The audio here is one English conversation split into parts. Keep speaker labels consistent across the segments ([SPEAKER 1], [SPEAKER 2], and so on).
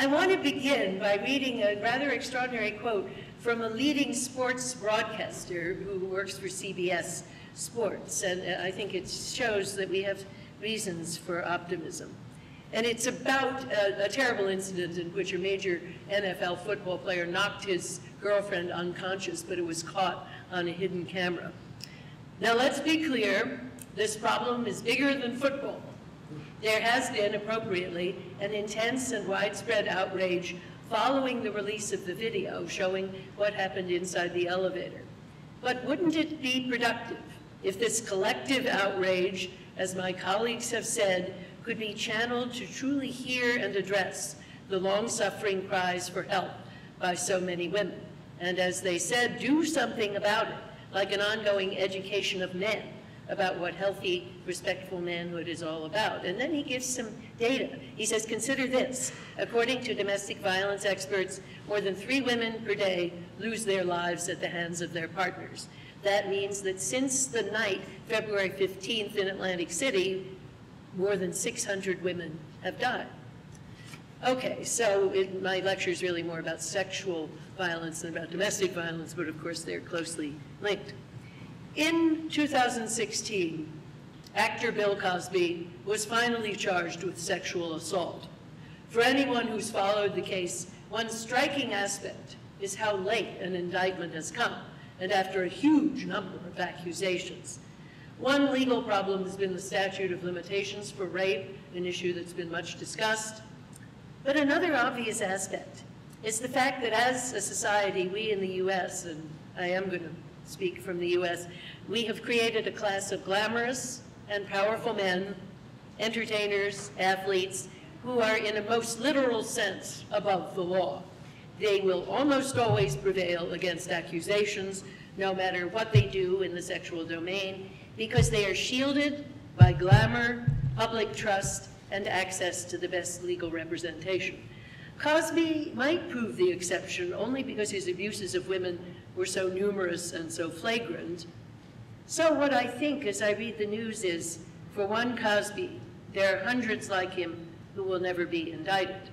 [SPEAKER 1] I want to begin by reading a rather extraordinary quote from a leading sports broadcaster who works for CBS Sports, and uh, I think it shows that we have reasons for optimism. And it's about a, a, terrible incident in which a major NFL football player knocked his girlfriend unconscious, but it was caught on a hidden camera. Now let's be clear, this problem is bigger than football. There has been, appropriately, an intense and widespread outrage following the release of the video showing what happened inside the elevator. But wouldn't it be productive if this collective outrage, as my colleagues have said, could be channeled to truly hear and address the long-suffering cries for help by so many women, and as they said, do something about it, like an ongoing education of men about what healthy, respectful manhood is all about. And then he gives some data. He says, consider this. According to domestic violence experts, more than three women per day lose their lives at the hands of their partners. That means that since the night, February 15th in Atlantic City, more than 600 women have died. Okay, so it, my lecture is really more about sexual violence than about domestic violence, but of course they're closely linked. In 2016, actor Bill Cosby was finally charged with sexual assault. For anyone who's followed the case, one striking aspect is how late an indictment has come, and after a huge number of accusations. One legal problem has been the statute of limitations for rape, an issue that's been much discussed. But another obvious aspect is the fact that as a society, we in the US, and I am going to speak from the US, we have created a class of glamorous and powerful men, entertainers, athletes, who are in a most literal sense above the law. They will almost always prevail against accusations, no matter what they do in the sexual domain, because they are shielded by glamour, public trust, and access to the best legal representation. Cosby might prove the exception only because his abuses of women were so numerous and so flagrant. So what I think as I read the news is, for one Cosby, there are hundreds like him who will never be indicted.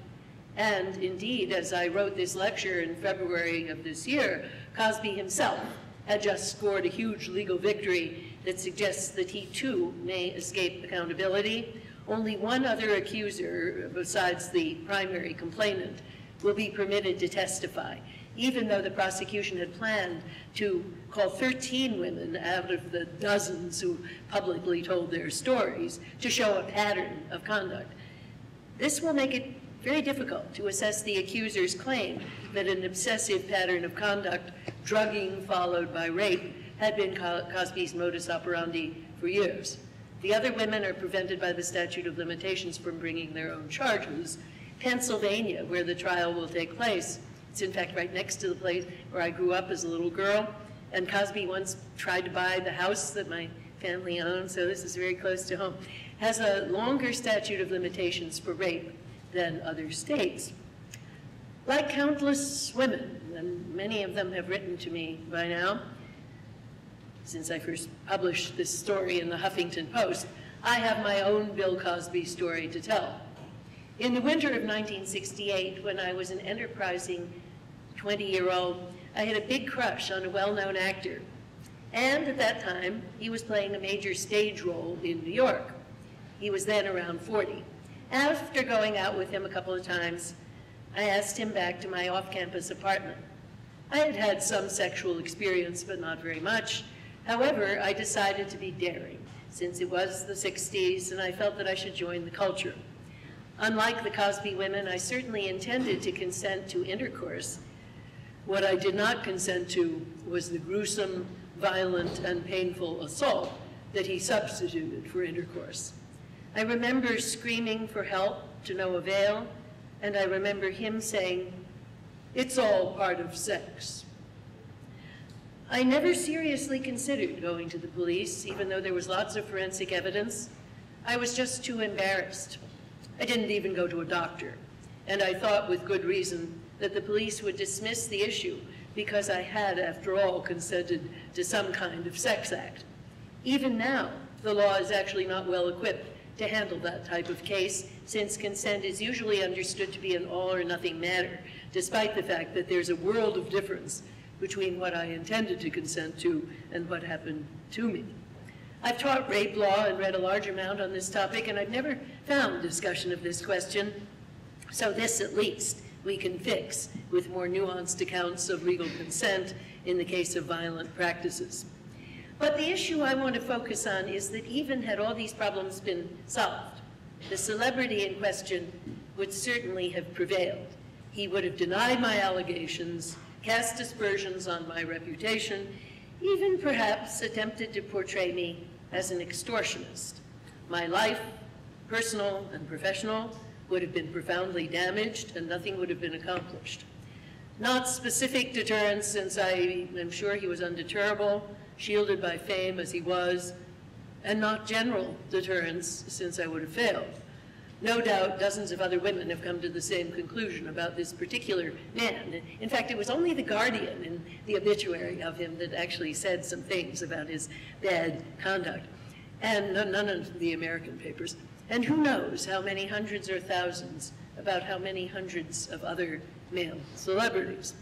[SPEAKER 1] And indeed, as I wrote this lecture in February of this year, Cosby himself had just scored a huge legal victory that suggests that he too may escape accountability. Only one other accuser, besides the primary complainant, will be permitted to testify even though the prosecution had planned to call 13 women out of the dozens who publicly told their stories to show a pattern of conduct. This will make it very difficult to assess the accuser's claim that an obsessive pattern of conduct, drugging followed by rape, had been Cosby's modus operandi for years. The other women are prevented by the statute of limitations from bringing their own charges. Pennsylvania, where the trial will take place, it's in fact right next to the place where I grew up as a little girl. And Cosby once tried to buy the house that my family owned, so this is very close to home. Has a longer statute of limitations for rape than other states. Like countless women, and many of them have written to me by now, since I first published this story in the Huffington Post, I have my own Bill Cosby story to tell. In the winter of 1968, when I was an enterprising 20-year-old, I had a big crush on a well-known actor. And at that time, he was playing a major stage role in New York. He was then around 40. After going out with him a couple of times, I asked him back to my off-campus apartment. I had had some sexual experience, but not very much. However, I decided to be daring, since it was the 60s and I felt that I should join the culture. Unlike the Cosby women, I certainly intended to consent to intercourse. What I did not consent to was the gruesome, violent, and painful assault that he substituted for intercourse. I remember screaming for help to no avail, and I remember him saying, it's all part of sex. I never seriously considered going to the police, even though there was lots of forensic evidence. I was just too embarrassed. I didn't even go to a doctor. And I thought with good reason that the police would dismiss the issue because I had, after all, consented to some kind of sex act. Even now, the law is actually not well equipped to handle that type of case, since consent is usually understood to be an all or nothing matter, despite the fact that there's a world of difference between what I intended to consent to and what happened to me. I've taught rape law and read a large amount on this topic, and I've never found discussion of this question, so this at least we can fix with more nuanced accounts of legal consent in the case of violent practices. But the issue I want to focus on is that even had all these problems been solved, the celebrity in question would certainly have prevailed. He would have denied my allegations, cast aspersions on my reputation, even perhaps attempted to portray me as an extortionist. My life, personal and professional, would have been profoundly damaged and nothing would have been accomplished. Not specific deterrence, since I am sure he was undeterrable, shielded by fame as he was, and not general deterrence, since I would have failed. No doubt dozens of other women have come to the same conclusion about this particular man. In fact, it was only The Guardian in the obituary of him that actually said some things about his bad conduct, and none of the American papers. And who knows how many hundreds or thousands, about how many hundreds of other male celebrities.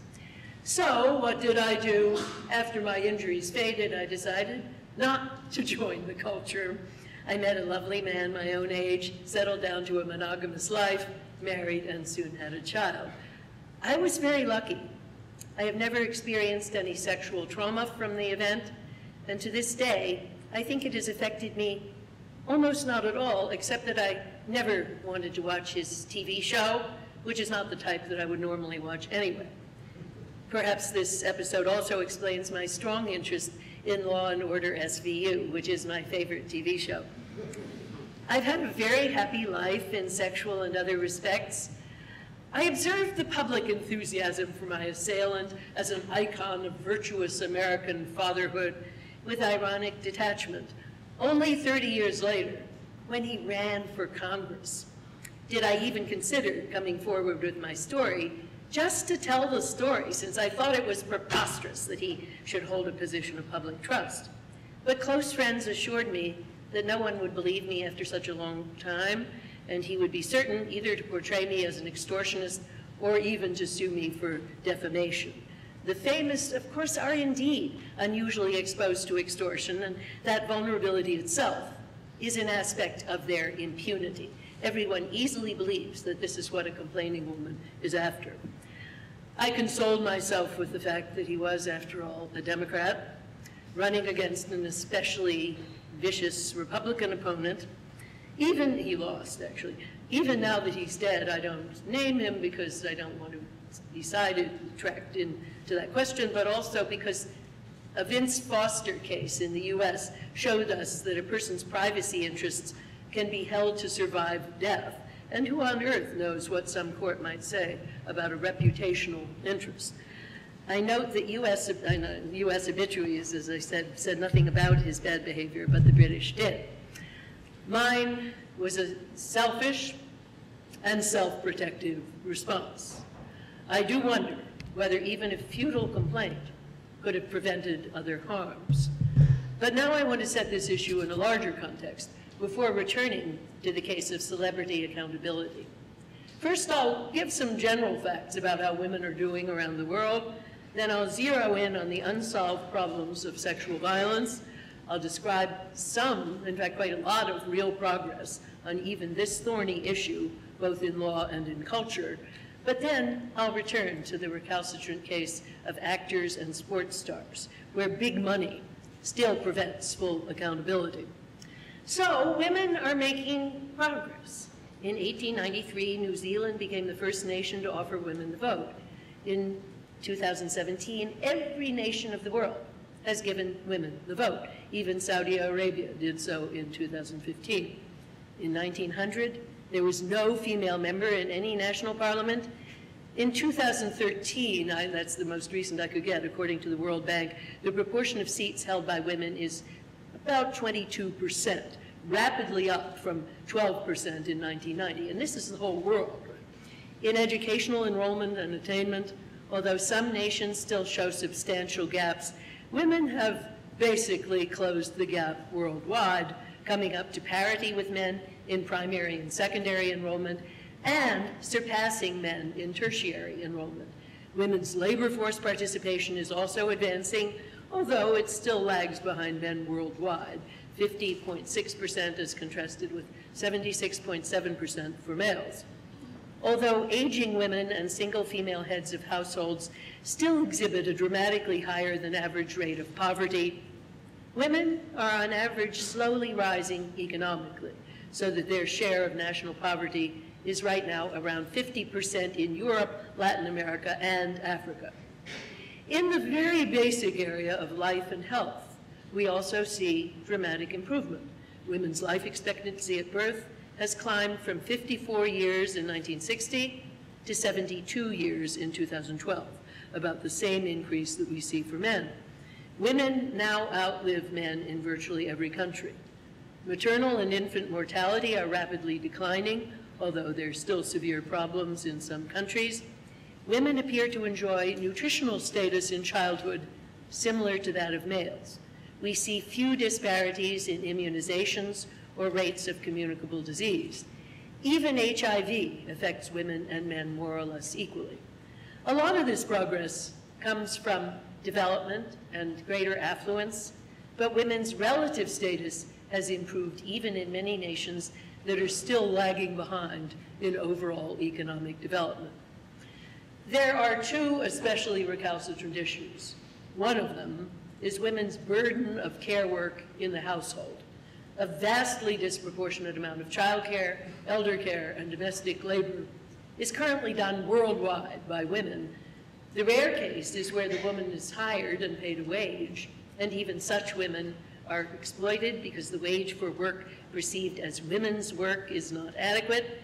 [SPEAKER 1] So what did I do after my injuries faded? I decided not to join the culture I met a lovely man my own age, settled down to a monogamous life, married, and soon had a child. I was very lucky. I have never experienced any sexual trauma from the event, and to this day, I think it has affected me almost not at all, except that I never wanted to watch his TV show, which is not the type that I would normally watch anyway. Perhaps this episode also explains my strong interest in Law and Order SVU, which is my favorite TV show. I've had a very happy life in sexual and other respects. I observed the public enthusiasm for my assailant as an icon of virtuous American fatherhood with ironic detachment. Only 30 years later, when he ran for Congress, did I even consider coming forward with my story just to tell the story, since I thought it was preposterous that he should hold a position of public trust. But close friends assured me that no one would believe me after such a long time, and he would be certain either to portray me as an extortionist or even to sue me for defamation. The famous, of course, are indeed unusually exposed to extortion, and that vulnerability itself is an aspect of their impunity. Everyone easily believes that this is what a complaining woman is after. I consoled myself with the fact that he was, after all, a Democrat, running against an especially vicious Republican opponent. Even, he lost, actually. Even now that he's dead, I don't name him because I don't want to be sidetracked into that question, but also because a Vince Foster case in the U.S. showed us that a person's privacy interests can be held to survive death and who on earth knows what some court might say about a reputational interest? I note that U.S. U.S. obituaries, as I said, said nothing about his bad behavior, but the British did. Mine was a selfish and self-protective response. I do wonder whether even a futile complaint could have prevented other harms. But now I want to set this issue in a larger context before returning to the case of celebrity accountability. First, I'll give some general facts about how women are doing around the world. Then I'll zero in on the unsolved problems of sexual violence. I'll describe some, in fact, quite a lot of real progress on even this thorny issue, both in law and in culture. But then I'll return to the recalcitrant case of actors and sports stars, where big money still prevents full accountability. So women are making progress. In 1893, New Zealand became the first nation to offer women the vote. In 2017, every nation of the world has given women the vote. Even Saudi Arabia did so in 2015. In 1900, there was no female member in any national parliament. In 2013, I, that's the most recent I could get, according to the World Bank, the proportion of seats held by women is about 22%, rapidly up from 12% in 1990. And this is the whole world. In educational enrollment and attainment, although some nations still show substantial gaps, women have basically closed the gap worldwide, coming up to parity with men in primary and secondary enrollment, and surpassing men in tertiary enrollment. Women's labor force participation is also advancing, although it still lags behind men worldwide, 50.6% as contrasted with 76.7% for males. Although aging women and single female heads of households still exhibit a dramatically higher than average rate of poverty, women are on average slowly rising economically, so that their share of national poverty is right now around 50% in Europe, Latin America, and Africa. In the very basic area of life and health, we also see dramatic improvement. Women's life expectancy at birth has climbed from 54 years in 1960 to 72 years in 2012, about the same increase that we see for men. Women now outlive men in virtually every country. Maternal and infant mortality are rapidly declining, although there's still severe problems in some countries. Women appear to enjoy nutritional status in childhood similar to that of males. We see few disparities in immunizations or rates of communicable disease. Even HIV affects women and men more or less equally. A lot of this progress comes from development and greater affluence, but women's relative status has improved even in many nations that are still lagging behind in overall economic development. There are two especially recalcitrant issues. One of them is women's burden of care work in the household. A vastly disproportionate amount of childcare, elder care, and domestic labor is currently done worldwide by women. The rare case is where the woman is hired and paid a wage, and even such women are exploited because the wage for work perceived as women's work is not adequate,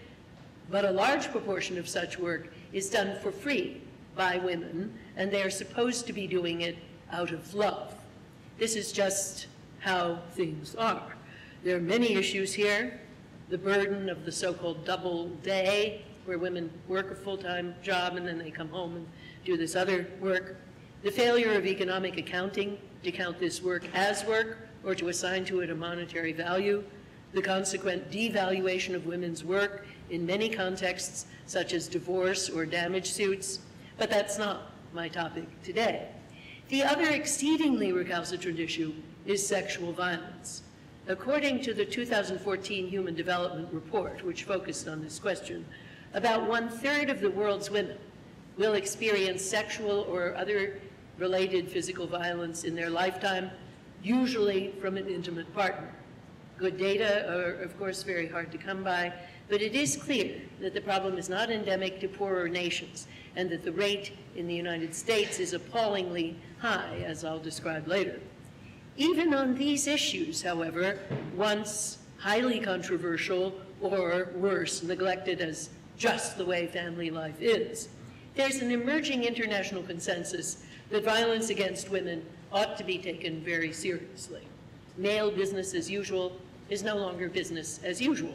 [SPEAKER 1] but a large proportion of such work is done for free by women, and they are supposed to be doing it out of love. This is just how things are. There are many issues here. The burden of the so-called double day, where women work a full-time job and then they come home and do this other work. The failure of economic accounting to count this work as work or to assign to it a monetary value, the consequent devaluation of women's work in many contexts, such as divorce or damage suits, but that's not my topic today. The other exceedingly recalcitrant issue is sexual violence. According to the 2014 Human Development Report, which focused on this question, about one-third of the world's women will experience sexual or other related physical violence in their lifetime usually from an intimate partner. Good data are, of course, very hard to come by, but it is clear that the problem is not endemic to poorer nations and that the rate in the United States is appallingly high, as I'll describe later. Even on these issues, however, once highly controversial or worse, neglected as just the way family life is, there's an emerging international consensus that violence against women ought to be taken very seriously. Male business as usual is no longer business as usual.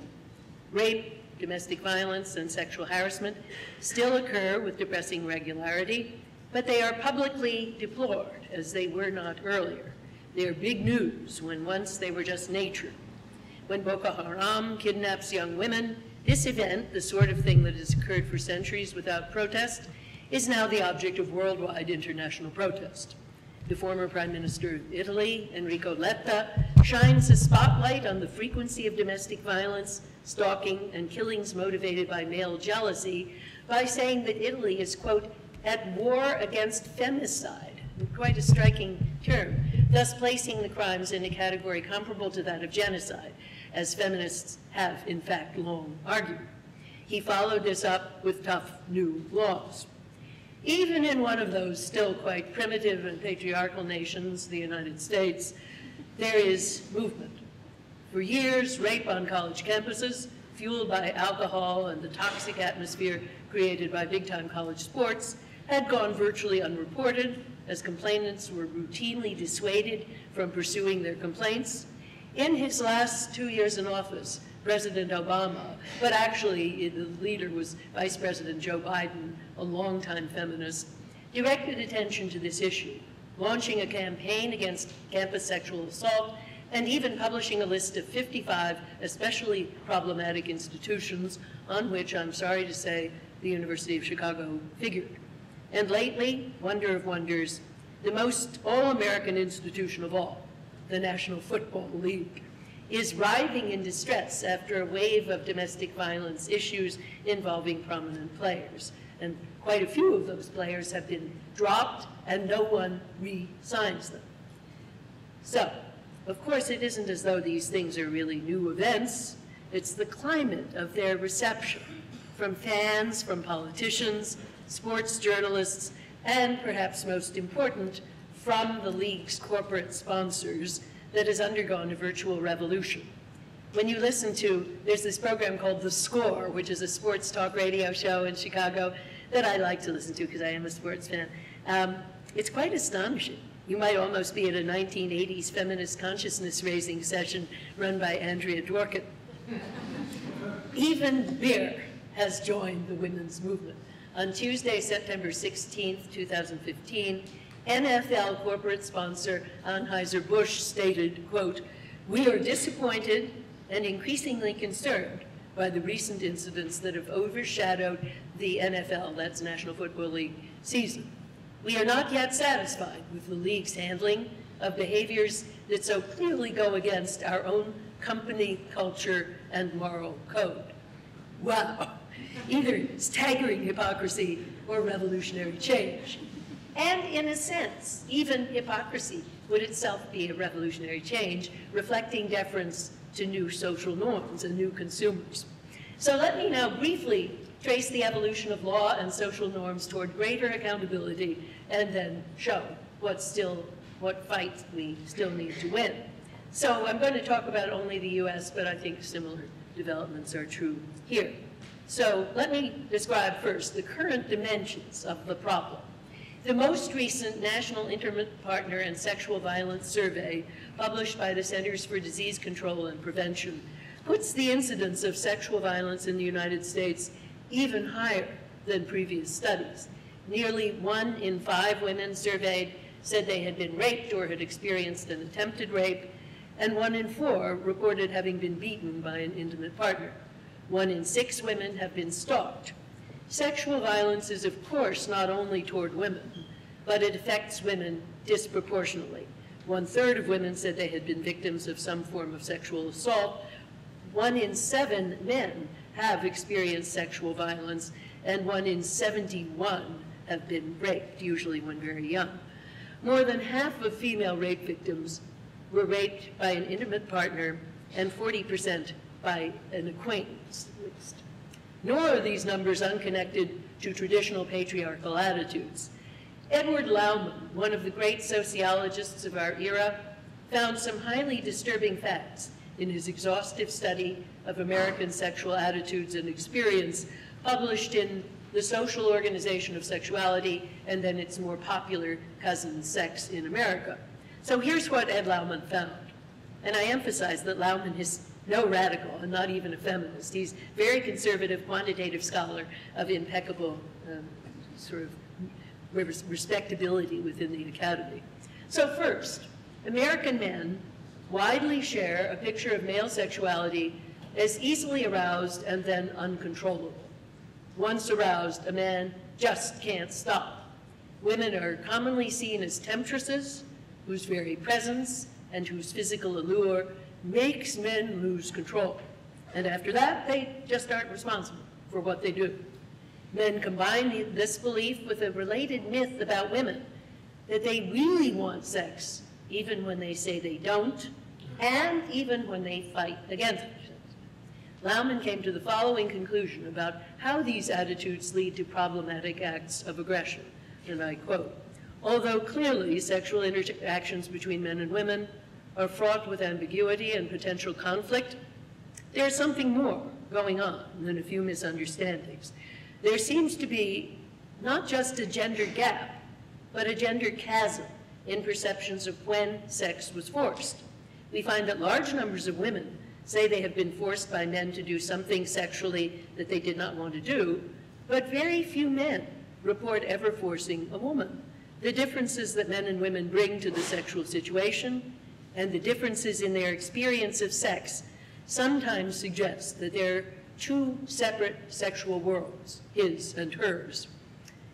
[SPEAKER 1] Rape, domestic violence, and sexual harassment still occur with depressing regularity, but they are publicly deplored as they were not earlier. They are big news when once they were just nature. When Boko Haram kidnaps young women, this event, the sort of thing that has occurred for centuries without protest, is now the object of worldwide international protest. The former Prime Minister of Italy, Enrico Letta, shines a spotlight on the frequency of domestic violence, stalking, and killings motivated by male jealousy by saying that Italy is, quote, at war against femicide, quite a striking term, thus placing the crimes in a category comparable to that of genocide, as feminists have, in fact, long argued. He followed this up with tough new laws. Even in one of those still quite primitive and patriarchal nations, the United States, there is movement. For years, rape on college campuses, fueled by alcohol and the toxic atmosphere created by big-time college sports, had gone virtually unreported as complainants were routinely dissuaded from pursuing their complaints. In his last two years in office, President Obama, but actually the leader was Vice President Joe Biden, a longtime feminist, directed attention to this issue, launching a campaign against campus sexual assault and even publishing a list of 55 especially problematic institutions on which I'm sorry to say the University of Chicago figured. And lately, wonder of wonders, the most all-American institution of all, the National Football League, is writhing in distress after a wave of domestic violence issues involving prominent players. And quite a few of those players have been dropped and no one re-signs them. So, of course, it isn't as though these things are really new events. It's the climate of their reception from fans, from politicians, sports journalists, and perhaps most important, from the league's corporate sponsors that has undergone a virtual revolution. When you listen to, there's this program called The Score, which is a sports talk radio show in Chicago that I like to listen to because I am a sports fan. Um, it's quite astonishing. You might almost be at a 1980s feminist consciousness raising session run by Andrea Dworkin. Even beer has joined the women's movement. On Tuesday, September 16, 2015, NFL corporate sponsor Anheuser-Busch stated, quote, we are disappointed and increasingly concerned by the recent incidents that have overshadowed the NFL, that's National Football League, season. We are not yet satisfied with the league's handling of behaviors that so clearly go against our own company culture and moral code. Wow, either staggering hypocrisy or revolutionary change. And in a sense, even hypocrisy would itself be a revolutionary change, reflecting deference to new social norms and new consumers. So let me now briefly trace the evolution of law and social norms toward greater accountability and then show what still, what fight we still need to win. So I'm going to talk about only the US, but I think similar developments are true here. So let me describe first the current dimensions of the problem. The most recent National Intimate Partner and Sexual Violence Survey, published by the Centers for Disease Control and Prevention, puts the incidence of sexual violence in the United States even higher than previous studies. Nearly one in five women surveyed said they had been raped or had experienced an attempted rape, and one in four reported having been beaten by an intimate partner. One in six women have been stalked. Sexual violence is, of course, not only toward women, but it affects women disproportionately. One third of women said they had been victims of some form of sexual assault. One in seven men have experienced sexual violence, and one in 71 have been raped, usually when very young. More than half of female rape victims were raped by an intimate partner, and 40% by an acquaintance, at least. Nor are these numbers unconnected to traditional patriarchal attitudes. Edward Laumann, one of the great sociologists of our era, found some highly disturbing facts in his exhaustive study of American sexual attitudes and experience, published in The Social Organization of Sexuality and then its more popular cousin, Sex in America. So here's what Ed Laumann found. And I emphasize that Laumann is no radical and not even a feminist. He's very conservative, quantitative scholar of impeccable um, sort of respectability within the academy. So first, American men widely share a picture of male sexuality as easily aroused and then uncontrollable. Once aroused, a man just can't stop. Women are commonly seen as temptresses, whose very presence and whose physical allure makes men lose control. And after that, they just aren't responsible for what they do. Men combine this belief with a related myth about women, that they really want sex, even when they say they don't, and even when they fight against it. Laumann came to the following conclusion about how these attitudes lead to problematic acts of aggression, and I quote, although clearly sexual interactions between men and women are fraught with ambiguity and potential conflict, there's something more going on than a few misunderstandings. There seems to be not just a gender gap, but a gender chasm in perceptions of when sex was forced. We find that large numbers of women say they have been forced by men to do something sexually that they did not want to do, but very few men report ever forcing a woman. The differences that men and women bring to the sexual situation and the differences in their experience of sex sometimes suggest that they're two separate sexual worlds, his and hers.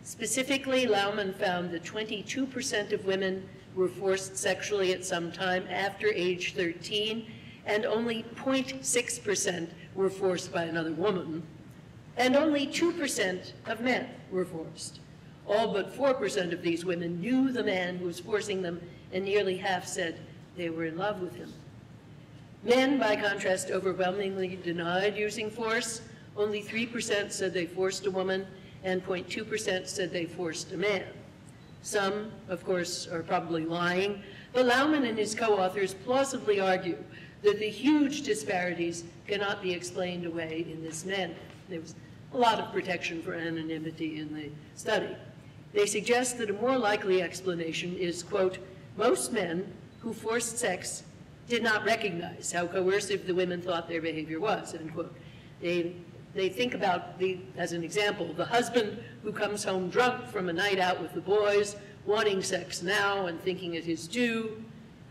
[SPEAKER 1] Specifically, Laumann found that 22% of women were forced sexually at some time after age 13, and only 0.6% were forced by another woman, and only 2% of men were forced. All but 4% of these women knew the man who was forcing them, and nearly half said they were in love with him. Men, by contrast, overwhelmingly denied using force. Only 3% said they forced a woman, and 0.2% said they forced a man. Some, of course, are probably lying, but Laumann and his co-authors plausibly argue that the huge disparities cannot be explained away in this manner. There was a lot of protection for anonymity in the study. They suggest that a more likely explanation is, quote, most men who forced sex did not recognize how coercive the women thought their behavior was, end quote. They, they think about, the, as an example, the husband who comes home drunk from a night out with the boys, wanting sex now and thinking it is due,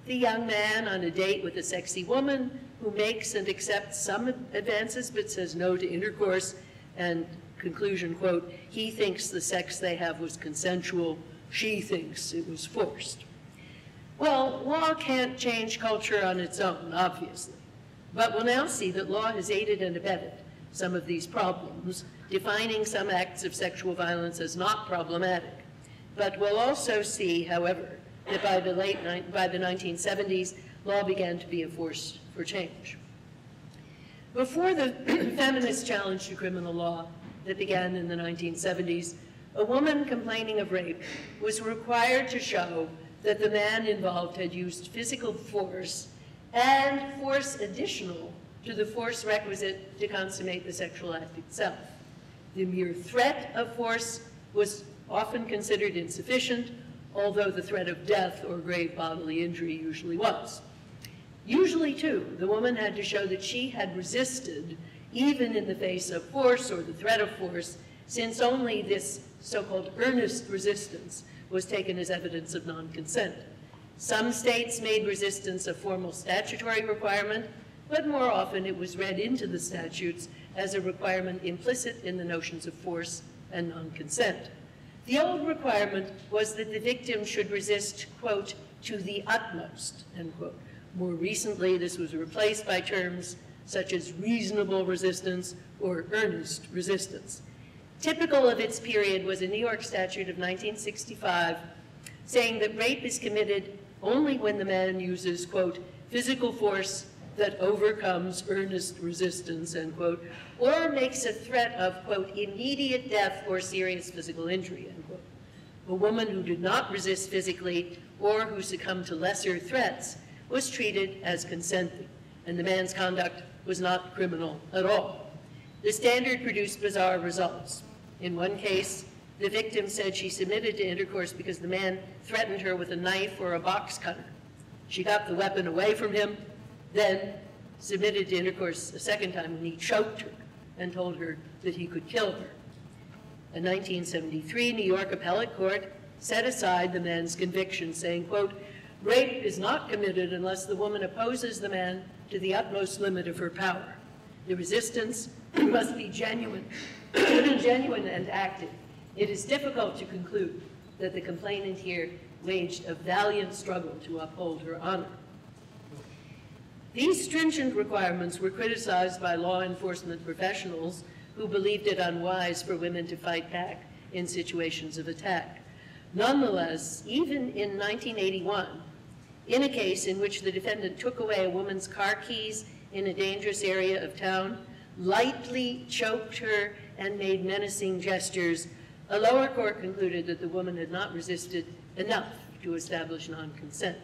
[SPEAKER 1] the young man on a date with a sexy woman who makes and accepts some advances but says no to intercourse, and conclusion, quote, he thinks the sex they have was consensual, she thinks it was forced. Well, law can't change culture on its own, obviously. But we'll now see that law has aided and abetted some of these problems, defining some acts of sexual violence as not problematic. But we'll also see, however, that by the late by the 1970s, law began to be a force for change. Before the feminist challenge to criminal law that began in the 1970s, a woman complaining of rape was required to show that the man involved had used physical force and force additional to the force requisite to consummate the sexual act itself. The mere threat of force was often considered insufficient, although the threat of death or grave bodily injury usually was. Usually, too, the woman had to show that she had resisted even in the face of force or the threat of force, since only this so-called earnest resistance was taken as evidence of non-consent. Some states made resistance a formal statutory requirement, but more often it was read into the statutes as a requirement implicit in the notions of force and non-consent. The old requirement was that the victim should resist, quote, to the utmost, end quote. More recently, this was replaced by terms such as reasonable resistance or earnest resistance. Typical of its period was a New York statute of 1965 saying that rape is committed only when the man uses, quote, physical force that overcomes earnest resistance, end quote, or makes a threat of, quote, immediate death or serious physical injury, end quote. A woman who did not resist physically or who succumbed to lesser threats was treated as consenting, and the man's conduct was not criminal at all. The standard produced bizarre results. In one case, the victim said she submitted to intercourse because the man threatened her with a knife or a box cutter. She got the weapon away from him, then submitted to intercourse a second time when he choked her and told her that he could kill her. A 1973 New York appellate court set aside the man's conviction, saying, quote, rape is not committed unless the woman opposes the man to the utmost limit of her power. The resistance must be genuine genuine and active, it is difficult to conclude that the complainant here waged a valiant struggle to uphold her honor. These stringent requirements were criticized by law enforcement professionals who believed it unwise for women to fight back in situations of attack. Nonetheless, even in 1981, in a case in which the defendant took away a woman's car keys in a dangerous area of town, lightly choked her and made menacing gestures, a lower court concluded that the woman had not resisted enough to establish non-consent.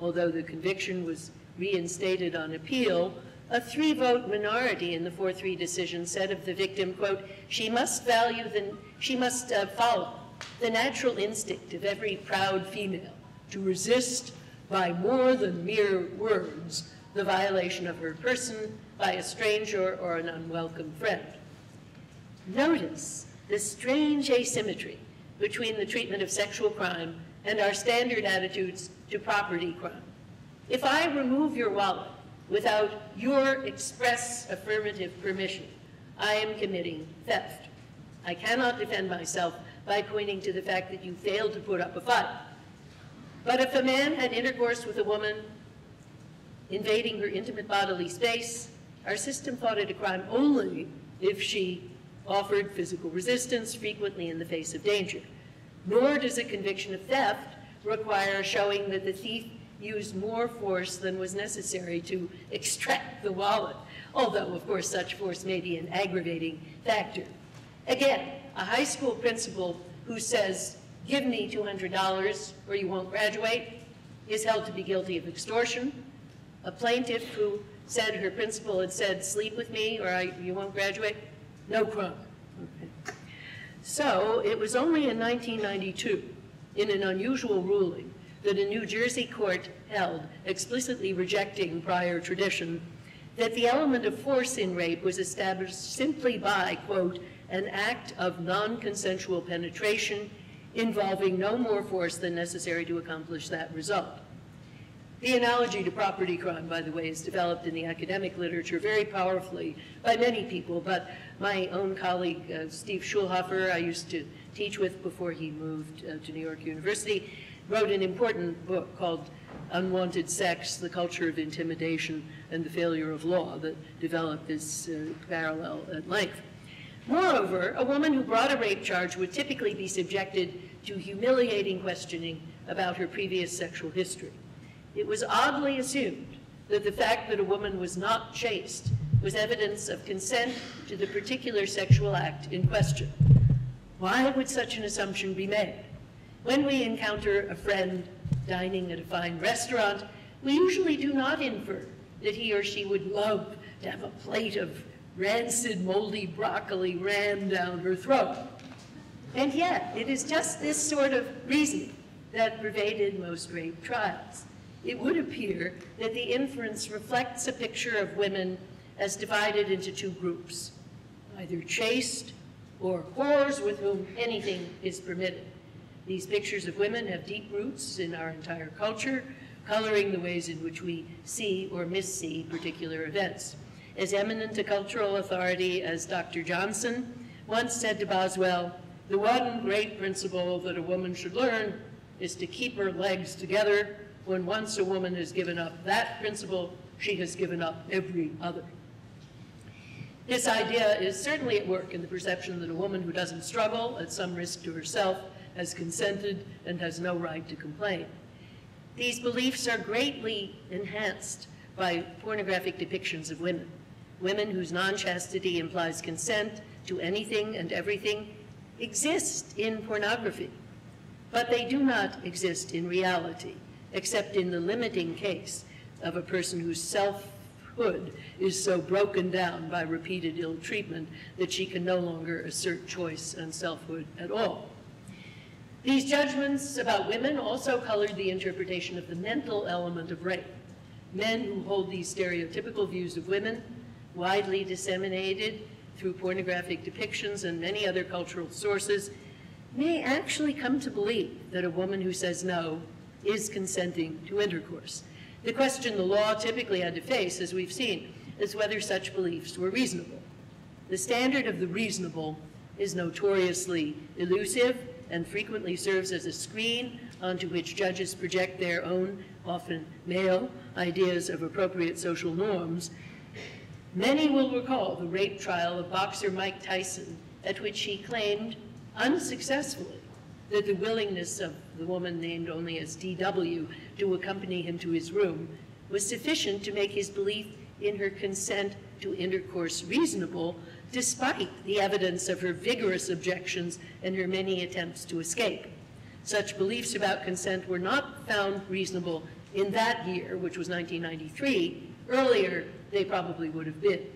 [SPEAKER 1] Although the conviction was reinstated on appeal, a three-vote minority in the 4-3 decision said of the victim, quote, she must value the, she must uh, follow the natural instinct of every proud female to resist by more than mere words the violation of her person by a stranger or an unwelcome friend. Notice the strange asymmetry between the treatment of sexual crime and our standard attitudes to property crime. If I remove your wallet without your express affirmative permission, I am committing theft. I cannot defend myself by pointing to the fact that you failed to put up a fight. But if a man had intercourse with a woman, invading her intimate bodily space, our system thought it a crime only if she offered physical resistance, frequently in the face of danger. Nor does a conviction of theft require showing that the thief used more force than was necessary to extract the wallet, although, of course, such force may be an aggravating factor. Again, a high school principal who says, give me $200 or you won't graduate, is held to be guilty of extortion. A plaintiff who said her principal had said, sleep with me or you won't graduate, no crime. So it was only in 1992, in an unusual ruling, that a New Jersey court held, explicitly rejecting prior tradition, that the element of force in rape was established simply by, quote, an act of non-consensual penetration involving no more force than necessary to accomplish that result. The analogy to property crime, by the way, is developed in the academic literature very powerfully by many people, but my own colleague, uh, Steve Schulhofer, I used to teach with before he moved uh, to New York University, wrote an important book called Unwanted Sex, The Culture of Intimidation and the Failure of Law that developed this uh, parallel at length. Moreover, a woman who brought a rape charge would typically be subjected to humiliating questioning about her previous sexual history it was oddly assumed that the fact that a woman was not chaste was evidence of consent to the particular sexual act in question. Why would such an assumption be made? When we encounter a friend dining at a fine restaurant, we usually do not infer that he or she would love to have a plate of rancid, moldy broccoli rammed down her throat. And yet, it is just this sort of reasoning that pervaded most rape trials it would appear that the inference reflects a picture of women as divided into two groups, either chaste or whores with whom anything is permitted. These pictures of women have deep roots in our entire culture, coloring the ways in which we see or missee particular events. As eminent a cultural authority as Dr. Johnson once said to Boswell, the one great principle that a woman should learn is to keep her legs together when once a woman has given up that principle, she has given up every other. This idea is certainly at work in the perception that a woman who doesn't struggle at some risk to herself has consented and has no right to complain. These beliefs are greatly enhanced by pornographic depictions of women. Women whose non-chastity implies consent to anything and everything exist in pornography, but they do not exist in reality except in the limiting case of a person whose selfhood is so broken down by repeated ill treatment that she can no longer assert choice and selfhood at all. These judgments about women also colored the interpretation of the mental element of rape. Men who hold these stereotypical views of women, widely disseminated through pornographic depictions and many other cultural sources, may actually come to believe that a woman who says no is consenting to intercourse. The question the law typically had to face, as we've seen, is whether such beliefs were reasonable. The standard of the reasonable is notoriously elusive and frequently serves as a screen onto which judges project their own, often male, ideas of appropriate social norms. Many will recall the rape trial of boxer Mike Tyson, at which he claimed, unsuccessfully, that the willingness of the woman named only as DW to accompany him to his room was sufficient to make his belief in her consent to intercourse reasonable, despite the evidence of her vigorous objections and her many attempts to escape. Such beliefs about consent were not found reasonable in that year, which was 1993. Earlier, they probably would have been.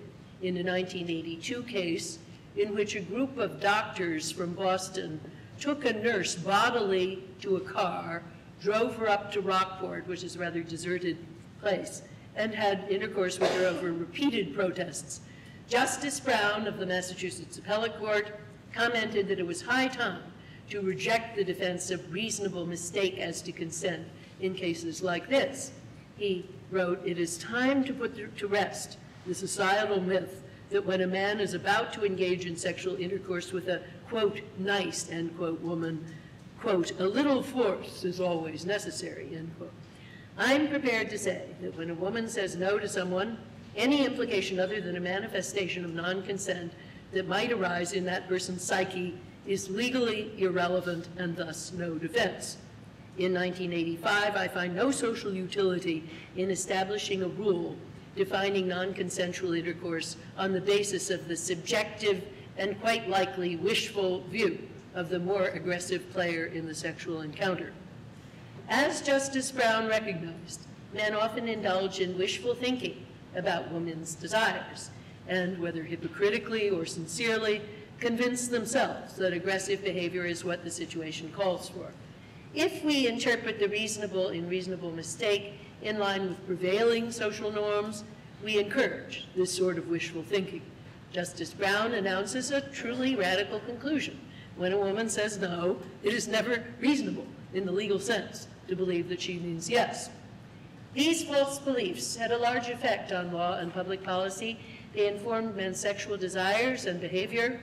[SPEAKER 1] In a 1982 case in which a group of doctors from Boston took a nurse bodily to a car, drove her up to Rockport, which is a rather deserted place, and had intercourse with her over repeated protests. Justice Brown of the Massachusetts Appellate Court commented that it was high time to reject the defense of reasonable mistake as to consent in cases like this. He wrote, It is time to put to rest the societal myth that when a man is about to engage in sexual intercourse with a, quote, nice, end quote, woman, quote, a little force is always necessary, end quote. I'm prepared to say that when a woman says no to someone, any implication other than a manifestation of non-consent that might arise in that person's psyche is legally irrelevant and thus no defense. In 1985, I find no social utility in establishing a rule defining non-consensual intercourse on the basis of the subjective and quite likely wishful view of the more aggressive player in the sexual encounter. As Justice Brown recognized, men often indulge in wishful thinking about women's desires, and whether hypocritically or sincerely, convince themselves that aggressive behavior is what the situation calls for. If we interpret the reasonable in reasonable mistake in line with prevailing social norms, we encourage this sort of wishful thinking. Justice Brown announces a truly radical conclusion. When a woman says no, it is never reasonable in the legal sense to believe that she means yes. These false beliefs had a large effect on law and public policy. They informed men's sexual desires and behavior,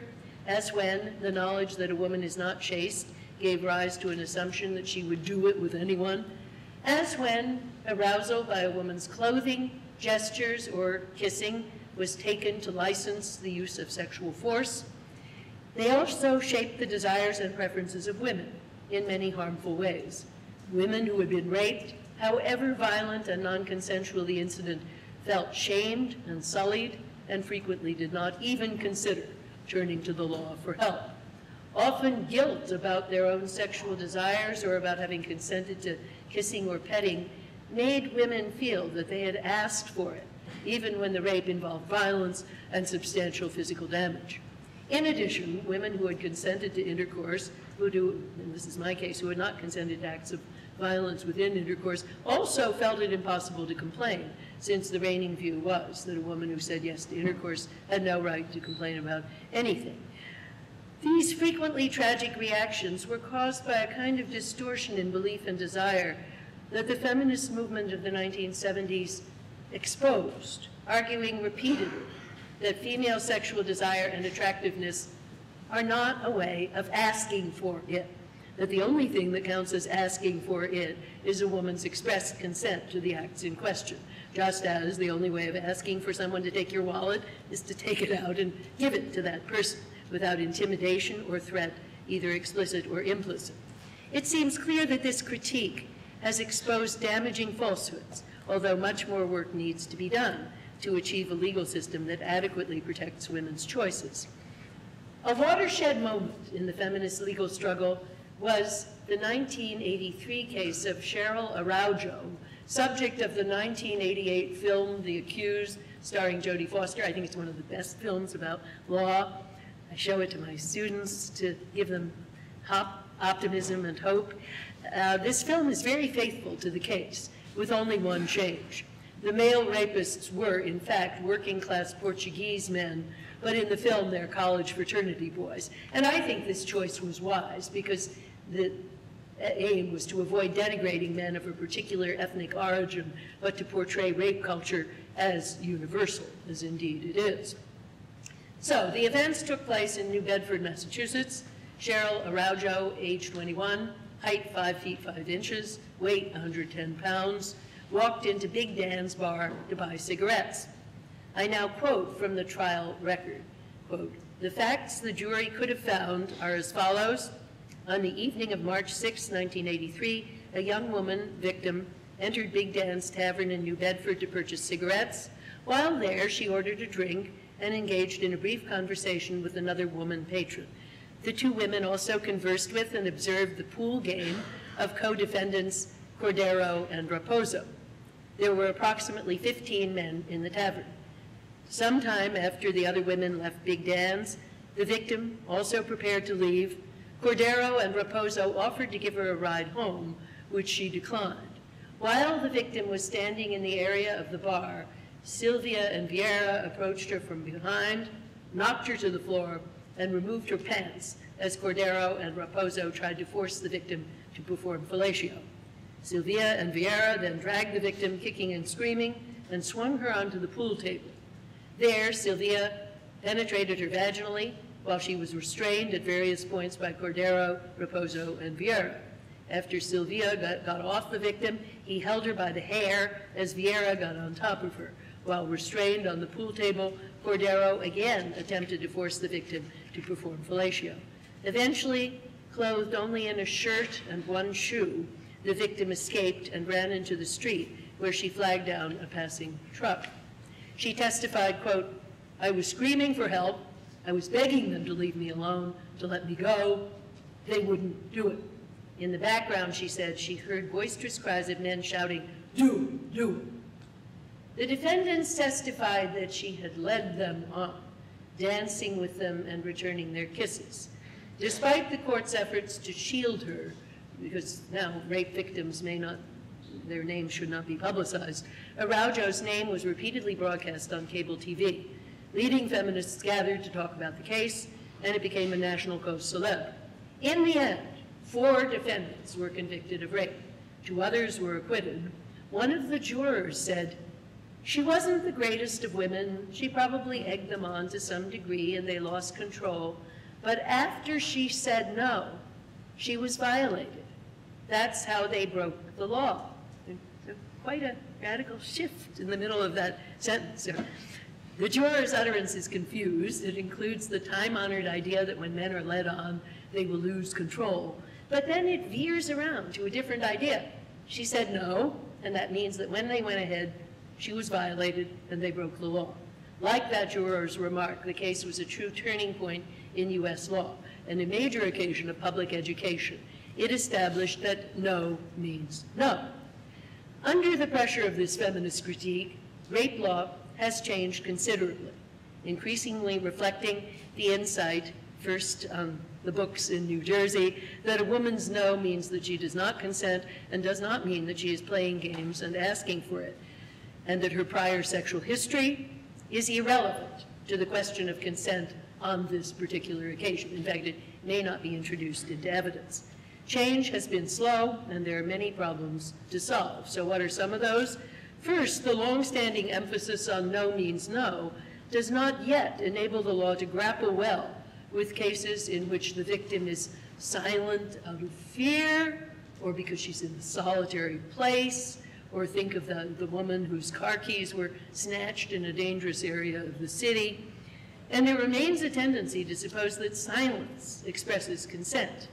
[SPEAKER 1] as when the knowledge that a woman is not chaste gave rise to an assumption that she would do it with anyone, as when arousal by a woman's clothing, gestures, or kissing was taken to license the use of sexual force. They also shaped the desires and preferences of women in many harmful ways. Women who had been raped, however violent and non-consensual the incident, felt shamed and sullied and frequently did not even consider turning to the law for help. Often guilt about their own sexual desires or about having consented to kissing or petting made women feel that they had asked for it, even when the rape involved violence and substantial physical damage. In addition, women who had consented to intercourse, who do, and this is my case, who had not consented to acts of violence within intercourse also felt it impossible to complain, since the reigning view was that a woman who said yes to intercourse had no right to complain about anything. These frequently tragic reactions were caused by a kind of distortion in belief and desire that the feminist movement of the 1970s exposed, arguing repeatedly that female sexual desire and attractiveness are not a way of asking for it that the only thing that counts as asking for it is a woman's expressed consent to the acts in question, just as the only way of asking for someone to take your wallet is to take it out and give it to that person without intimidation or threat, either explicit or implicit. It seems clear that this critique has exposed damaging falsehoods, although much more work needs to be done to achieve a legal system that adequately protects women's choices. A watershed moment in the feminist legal struggle was the 1983 case of Cheryl Araujo, subject of the 1988 film The Accused, starring Jodie Foster. I think it's one of the best films about law. I show it to my students to give them hop, optimism and hope. Uh, this film is very faithful to the case, with only one change. The male rapists were, in fact, working class Portuguese men, but in the film they're college fraternity boys. And I think this choice was wise because the aim was to avoid denigrating men of a particular ethnic origin, but to portray rape culture as universal, as indeed it is. So the events took place in New Bedford, Massachusetts. Cheryl Araujo, age 21, height 5 feet 5 inches, weight 110 pounds, walked into Big Dan's bar to buy cigarettes. I now quote from the trial record, quote, the facts the jury could have found are as follows. On the evening of March 6, 1983, a young woman, victim, entered Big Dan's Tavern in New Bedford to purchase cigarettes. While there, she ordered a drink and engaged in a brief conversation with another woman patron. The two women also conversed with and observed the pool game of co-defendants Cordeiro and Raposo. There were approximately 15 men in the tavern. Sometime after the other women left Big Dan's, the victim, also prepared to leave, Cordeiro and Raposo offered to give her a ride home, which she declined. While the victim was standing in the area of the bar, Silvia and Vieira approached her from behind, knocked her to the floor, and removed her pants as Cordeiro and Raposo tried to force the victim to perform fellatio. Silvia and Vieira then dragged the victim, kicking and screaming, and swung her onto the pool table. There, Silvia penetrated her vaginally while she was restrained at various points by Cordeiro, Raposo, and Vieira. After Silvia got, got, off the victim, he held her by the hair as Vieira got on top of her. While restrained on the pool table, Cordeiro again attempted to force the victim to perform fellatio. Eventually, clothed only in a shirt and one shoe, the victim escaped and ran into the street where she flagged down a passing truck. She testified, quote, I was screaming for help. I was begging them to leave me alone, to let me go. They wouldn't do it. In the background, she said, she heard boisterous cries of men shouting, do do. The defendants testified that she had led them on, dancing with them and returning their kisses. Despite the court's efforts to shield her, because now rape victims may not, their names should not be publicized, Araujo's name was repeatedly broadcast on cable TV. Leading feminists gathered to talk about the case, and it became a national cause célèbre. In the end, four defendants were convicted of rape. Two others were acquitted. One of the jurors said, she wasn't the greatest of women. She probably egged them on to some degree and they lost control. But after she said no, she was violated. That's how they broke the law. Quite a radical shift in the middle of that sentence. The juror's utterance is confused. It includes the time-honored idea that when men are led on, they will lose control. But then it veers around to a different idea. She said no, and that means that when they went ahead, she was violated and they broke the law. Like that juror's remark, the case was a true turning point in U.S. law and a major occasion of public education. It established that no means no. Under the pressure of this feminist critique, rape law has changed considerably, increasingly reflecting the insight, first um, the books in New Jersey, that a woman's no means that she does not consent and does not mean that she is playing games and asking for it, and that her prior sexual history is irrelevant to the question of consent on this particular occasion. In fact, it may not be introduced into evidence. Change has been slow, and there are many problems to solve. So what are some of those? First, the long-standing emphasis on no means no does not yet enable the law to grapple well with cases in which the victim is silent out of fear, or because she's in a solitary place, or think of the, the woman whose car keys were snatched in a dangerous area of the city. And there remains a tendency to suppose that silence expresses consent.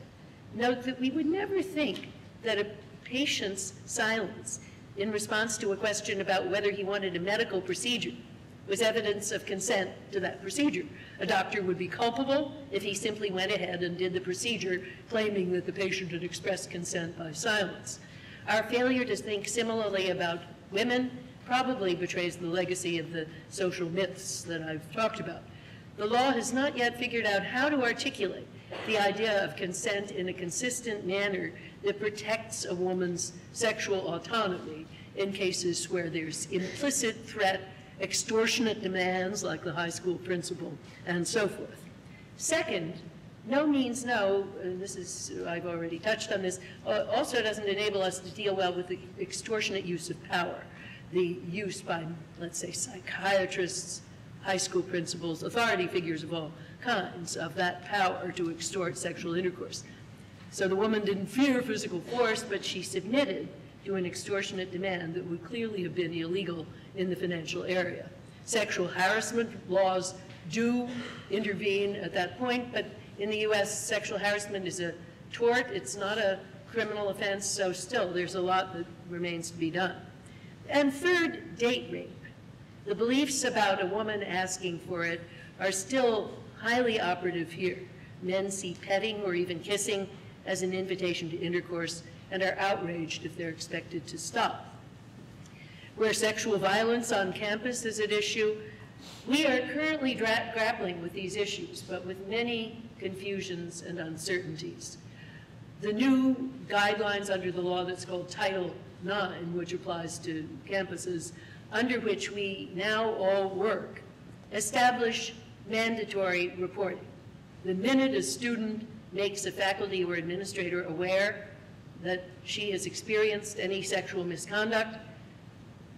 [SPEAKER 1] Note that we would never think that a patient's silence in response to a question about whether he wanted a medical procedure was evidence of consent to that procedure. A doctor would be culpable if he simply went ahead and did the procedure claiming that the patient had expressed consent by silence. Our failure to think similarly about women probably betrays the legacy of the social myths that I've talked about. The law has not yet figured out how to articulate the idea of consent in a consistent manner that protects a woman's sexual autonomy in cases where there's implicit threat, extortionate demands like the high school principal, and so forth. Second, no means no, and this is, I've already touched on this, uh, also doesn't enable us to deal well with the extortionate use of power, the use by, let's say, psychiatrists, high school principals, authority figures of all kinds of that power to extort sexual intercourse. So the woman didn't fear physical force, but she submitted to an extortionate demand that would clearly have been illegal in the financial area. Sexual harassment laws do intervene at that point, but in the U.S., sexual harassment is a tort. It's not a criminal offense, so still there's a lot that remains to be done. And third, date rape. The beliefs about a woman asking for it are still highly operative here. Men see petting or even kissing as an invitation to intercourse and are outraged if they're expected to stop. Where sexual violence on campus is at issue, we are currently grappling with these issues, but with many confusions and uncertainties. The new guidelines under the law that's called Title IX, which applies to campuses, under which we now all work, establish mandatory reporting. The minute a student makes a faculty or administrator aware that she has experienced any sexual misconduct,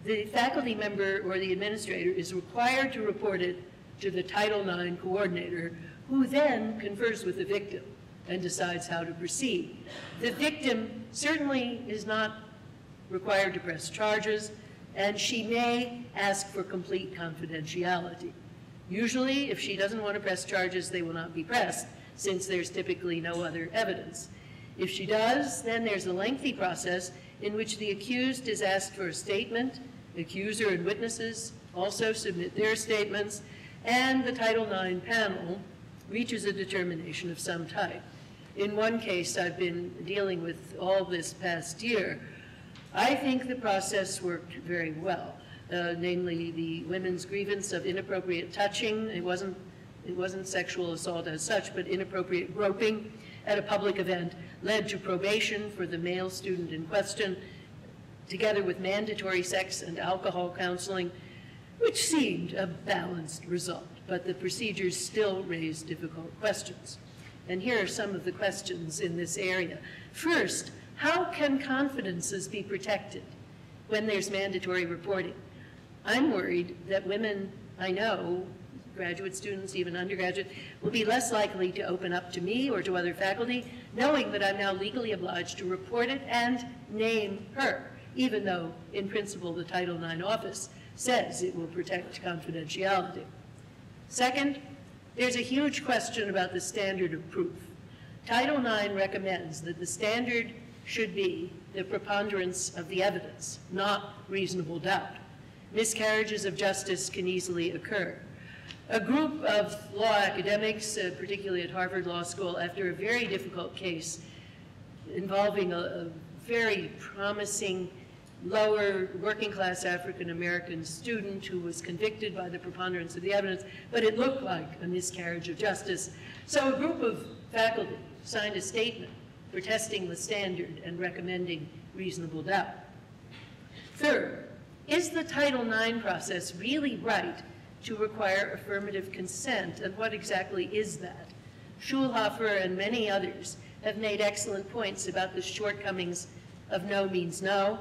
[SPEAKER 1] the faculty member or the administrator is required to report it to the Title IX coordinator, who then confers with the victim and decides how to proceed. The victim certainly is not required to press charges, and she may ask for complete confidentiality. Usually, if she doesn't want to press charges, they will not be pressed, since there's typically no other evidence. If she does, then there's a lengthy process in which the accused is asked for a statement, accuser and witnesses also submit their statements, and the Title IX panel reaches a determination of some type. In one case I've been dealing with all this past year, I think the process worked very well, uh, namely the women's grievance of inappropriate touching. It wasn't, it wasn't sexual assault as such, but inappropriate groping at a public event led to probation for the male student in question, together with mandatory sex and alcohol counseling, which seemed a balanced result, but the procedures still raised difficult questions. And here are some of the questions in this area. First, how can confidences be protected when there's mandatory reporting? I'm worried that women I know, graduate students, even undergraduate, will be less likely to open up to me or to other faculty, knowing that I'm now legally obliged to report it and name her, even though, in principle, the Title IX office says it will protect confidentiality. Second, there's a huge question about the standard of proof. Title IX recommends that the standard should be the preponderance of the evidence, not reasonable doubt. Miscarriages of justice can easily occur. A group of law academics, uh, particularly at Harvard Law School, after a very difficult case involving a, a very promising lower working class African American student who was convicted by the preponderance of the evidence, but it looked like a miscarriage of justice. So a group of faculty signed a statement protesting the standard and recommending reasonable doubt. Third, is the Title IX process really right to require affirmative consent, and what exactly is that? Schulhofer and many others have made excellent points about the shortcomings of no means no,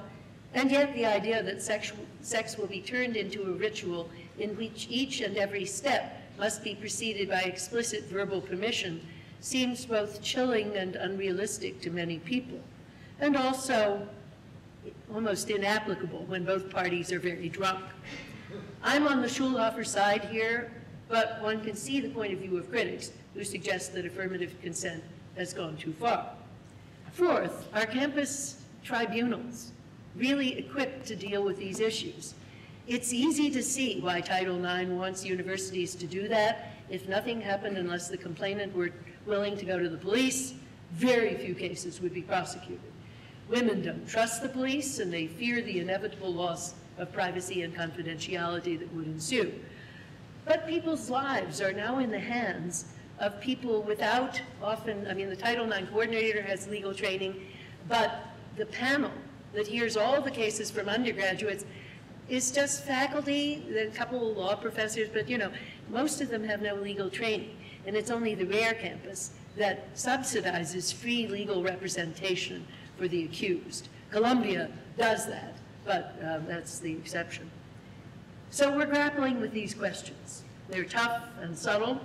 [SPEAKER 1] and yet the idea that sex, sex will be turned into a ritual in which each and every step must be preceded by explicit verbal permission seems both chilling and unrealistic to many people, and also almost inapplicable when both parties are very drunk. I'm on the Schulhofer side here, but one can see the point of view of critics who suggest that affirmative consent has gone too far. Fourth, our campus tribunals really equipped to deal with these issues. It's easy to see why Title IX wants universities to do that. If nothing happened unless the complainant were willing to go to the police, very few cases would be prosecuted. Women don't trust the police and they fear the inevitable loss of privacy and confidentiality that would ensue. But people's lives are now in the hands of people without often, I mean, the Title IX coordinator has legal training, but the panel that hears all the cases from undergraduates is just faculty, a couple of law professors, but you know, most of them have no legal training. And it's only the rare campus that subsidizes free legal representation for the accused. Columbia does that, but um, that's the exception. So we're grappling with these questions. They're tough and subtle.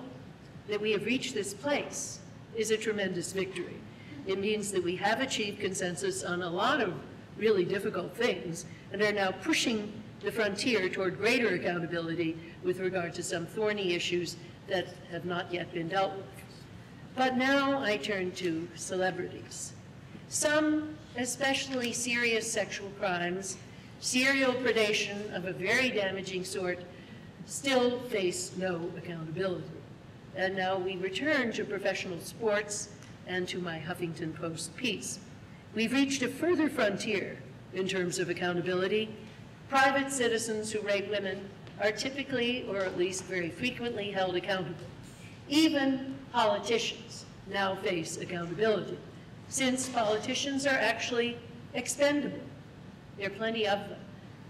[SPEAKER 1] That we have reached this place is a tremendous victory. It means that we have achieved consensus on a lot of really difficult things and are now pushing the frontier toward greater accountability with regard to some thorny issues that have not yet been dealt with. But now I turn to celebrities. Some especially serious sexual crimes, serial predation of a very damaging sort, still face no accountability. And now we return to professional sports and to my Huffington Post piece. We've reached a further frontier in terms of accountability. Private citizens who rape women are typically, or at least very frequently, held accountable. Even politicians now face accountability, since politicians are actually expendable. There are plenty of them.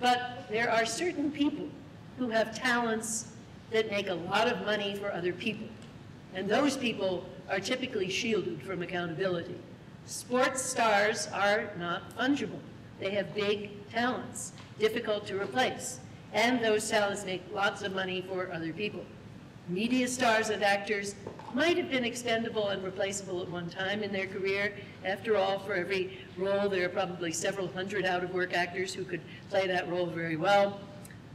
[SPEAKER 1] But there are certain people who have talents that make a lot of money for other people. And those people are typically shielded from accountability. Sports stars are not fungible. They have big talents, difficult to replace, and those talents make lots of money for other people. Media stars and actors might have been expendable and replaceable at one time in their career. After all, for every role, there are probably several hundred out-of-work actors who could play that role very well.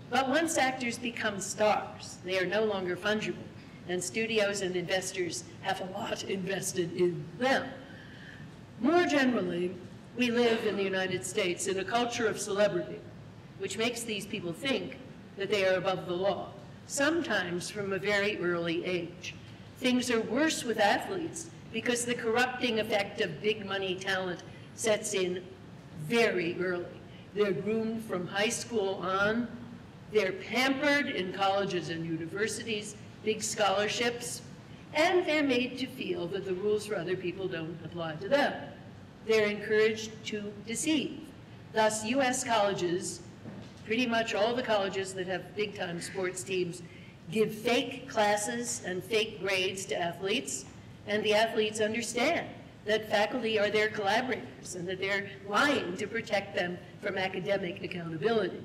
[SPEAKER 1] But once actors become stars, they are no longer fungible, and studios and investors have a lot invested in them. More generally, we live in the United States in a culture of celebrity, which makes these people think that they are above the law, sometimes from a very early age. Things are worse with athletes because the corrupting effect of big money talent sets in very early. They're groomed from high school on. They're pampered in colleges and universities, big scholarships, and they're made to feel that the rules for other people don't apply to them. They're encouraged to deceive. Thus, U.S. colleges, pretty much all the colleges that have big-time sports teams, give fake classes and fake grades to athletes, and the athletes understand that faculty are their collaborators and that they're lying to protect them from academic accountability.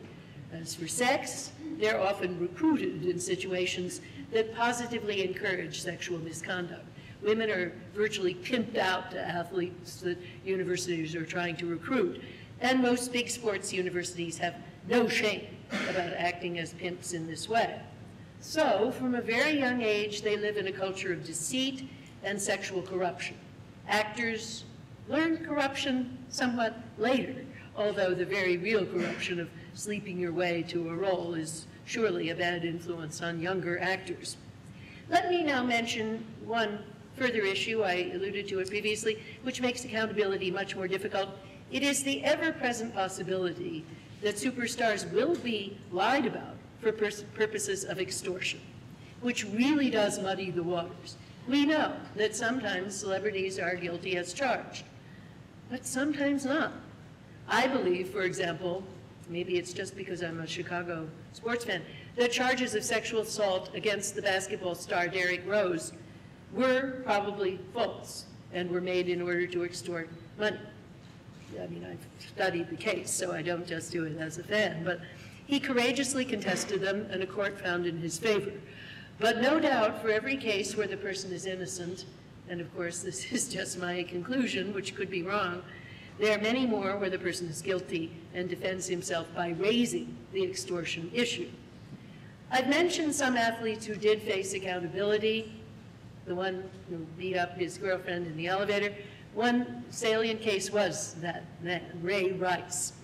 [SPEAKER 1] As for sex, they're often recruited in situations that positively encourage sexual misconduct. Women are virtually pimped out to athletes that universities are trying to recruit. And most big sports universities have no shame about acting as pimps in this way. So, from a very young age, they live in a culture of deceit and sexual corruption. Actors learn corruption somewhat later, although the very real corruption of sleeping your way to a role is surely a bad influence on younger actors. Let me now mention one further issue, I alluded to it previously, which makes accountability much more difficult. It is the ever-present possibility that superstars will be lied about for purposes of extortion, which really does muddy the waters. We know that sometimes celebrities are guilty as charged, but sometimes not. I believe, for example, maybe it's just because I'm a Chicago sports fan, the charges of sexual assault against the basketball star Derrick Rose were probably false and were made in order to extort money. I mean, I've studied the case, so I don't just do it as a fan, but he courageously contested them, and a court found in his favor. But no doubt, for every case where the person is innocent, and of course this is just my conclusion, which could be wrong, there are many more where the person is guilty and defends himself by raising the extortion issue. I've mentioned some athletes who did face accountability, the one who beat up his girlfriend in the elevator. One salient case was that man, Ray Rice.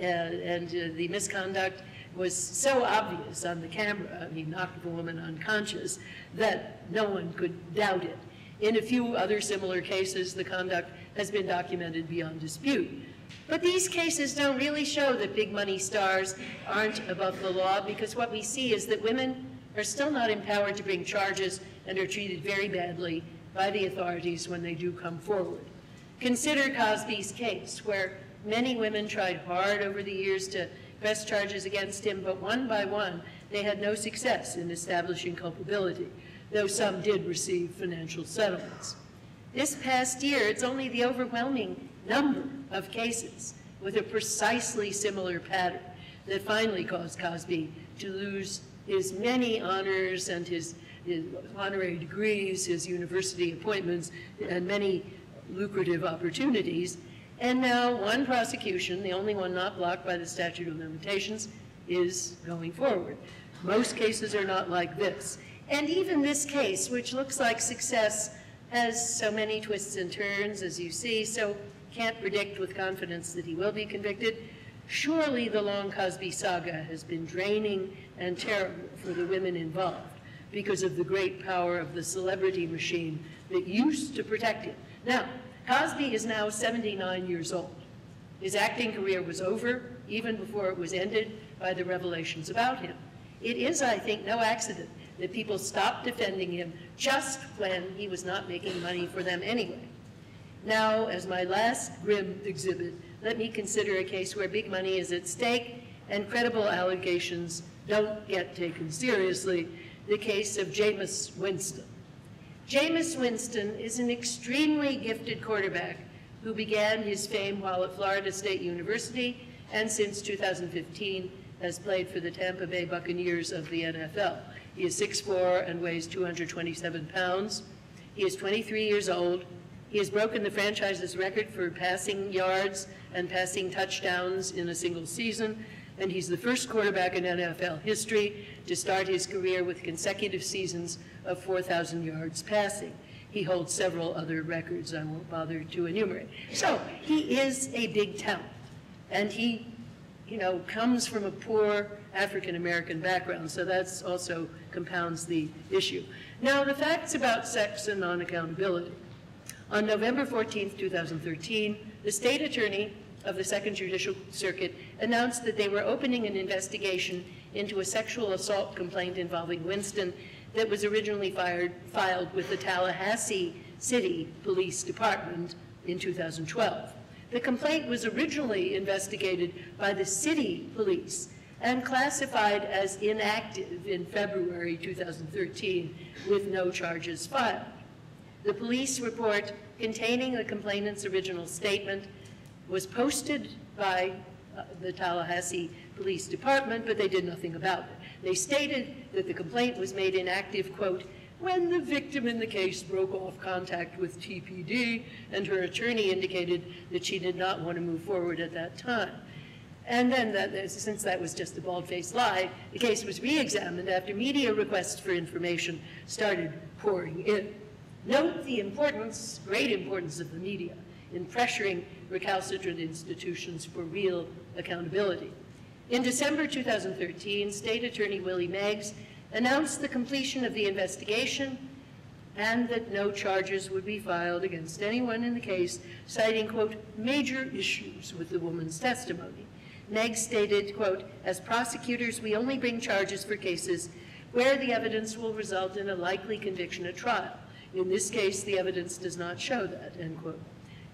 [SPEAKER 1] Uh, and uh, the misconduct was so obvious on the camera, he knocked the woman unconscious, that no one could doubt it. In a few other similar cases, the conduct has been documented beyond dispute. But these cases don't really show that big money stars aren't above the law because what we see is that women are still not empowered to bring charges and are treated very badly by the authorities when they do come forward. Consider Cosby's case, where many women tried hard over the years to press charges against him, but one by one, they had no success in establishing culpability, though some did receive financial settlements. This past year, it's only the overwhelming number of cases with a precisely similar pattern that finally caused Cosby to lose his many honors and his his honorary degrees, his university appointments, and many lucrative opportunities. And now one prosecution, the only one not blocked by the statute of limitations, is going forward. Most cases are not like this. And even this case, which looks like success, has so many twists and turns, as you see, so can't predict with confidence that he will be convicted. Surely the long Cosby saga has been draining and terrible for the women involved because of the great power of the celebrity machine that used to protect him. Now, Cosby is now 79 years old. His acting career was over even before it was ended by the revelations about him. It is, I think, no accident that people stopped defending him just when he was not making money for them anyway. Now, as my last grim exhibit, let me consider a case where big money is at stake and credible allegations don't get taken seriously the case of Jameis Winston. Jameis Winston is an extremely gifted quarterback who began his fame while at Florida State University and since 2015 has played for the Tampa Bay Buccaneers of the NFL. He is 6'4 and weighs 227 pounds. He is 23 years old. He has broken the franchise's record for passing yards and passing touchdowns in a single season, and he's the first quarterback in NFL history to start his career with consecutive seasons of 4,000 yards passing. He holds several other records I won't bother to enumerate. So he is a big talent, and he, you know, comes from a poor African American background, so that's also compounds the issue. Now, the facts about sex and non-accountability. On November 14, 2013, the state attorney of the Second Judicial Circuit announced that they were opening an investigation into a sexual assault complaint involving Winston that was originally fired, filed with the Tallahassee City Police Department in 2012. The complaint was originally investigated by the city police and classified as inactive in February 2013 with no charges filed. The police report containing the complainant's original statement was posted by uh, the Tallahassee Police Department, but they did nothing about it. They stated that the complaint was made inactive, quote, when the victim in the case broke off contact with TPD and her attorney indicated that she did not want to move forward at that time. And then, that, since that was just a bald-faced lie, the case was re-examined after media requests for information started pouring in. Note the importance, great importance of the media in pressuring recalcitrant institutions for real accountability. In December 2013, State Attorney Willie Meggs announced the completion of the investigation and that no charges would be filed against anyone in the case, citing, quote, major issues with the woman's testimony. Meggs stated, quote, as prosecutors, we only bring charges for cases where the evidence will result in a likely conviction at trial. In this case, the evidence does not show that, end quote.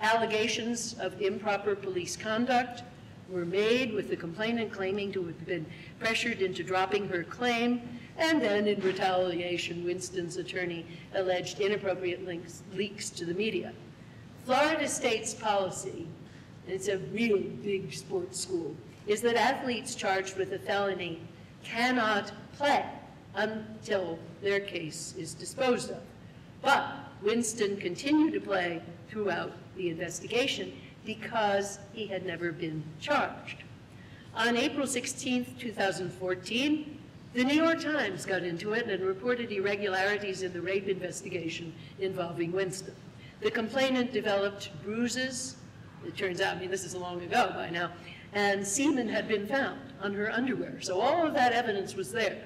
[SPEAKER 1] Allegations of improper police conduct were made with the complainant claiming to have been pressured into dropping her claim, and then in retaliation, Winston's attorney alleged inappropriate links, leaks to the media. Florida State's policy it's a real big sports school, is that athletes charged with a felony cannot play until their case is disposed of. But Winston continued to play throughout the investigation because he had never been charged. On April 16, 2014, the New York Times got into it and reported irregularities in the rape investigation involving Winston. The complainant developed bruises, it turns out, I mean, this is long ago by now, and semen had been found on her underwear. So all of that evidence was there.